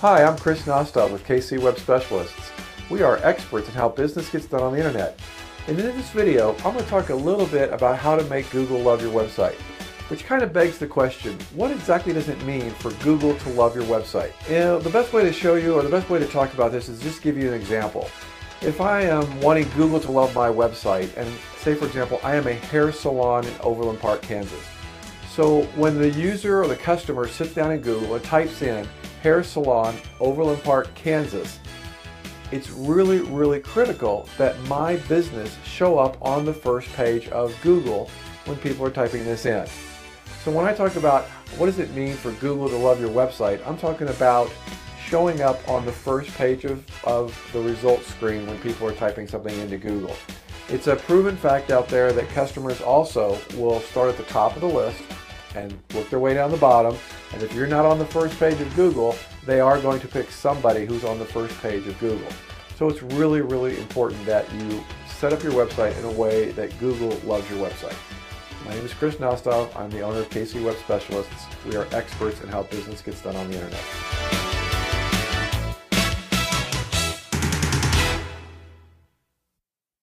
Hi, I'm Chris Nostov with KC Web Specialists. We are experts in how business gets done on the internet. And in this video, I'm going to talk a little bit about how to make Google love your website. Which kind of begs the question, what exactly does it mean for Google to love your website? You know, the best way to show you, or the best way to talk about this is just give you an example. If I am wanting Google to love my website, and say for example, I am a hair salon in Overland Park, Kansas. So when the user or the customer sits down in Google and types in hair salon, Overland Park, Kansas, it's really, really critical that my business show up on the first page of Google when people are typing this in. So when I talk about what does it mean for Google to love your website, I'm talking about showing up on the first page of, of the results screen when people are typing something into Google. It's a proven fact out there that customers also will start at the top of the list and work their way down the bottom. And if you're not on the first page of Google, they are going to pick somebody who's on the first page of Google. So it's really, really important that you set up your website in a way that Google loves your website. My name is Chris Nostov. I'm the owner of KC Web Specialists. We are experts in how business gets done on the internet.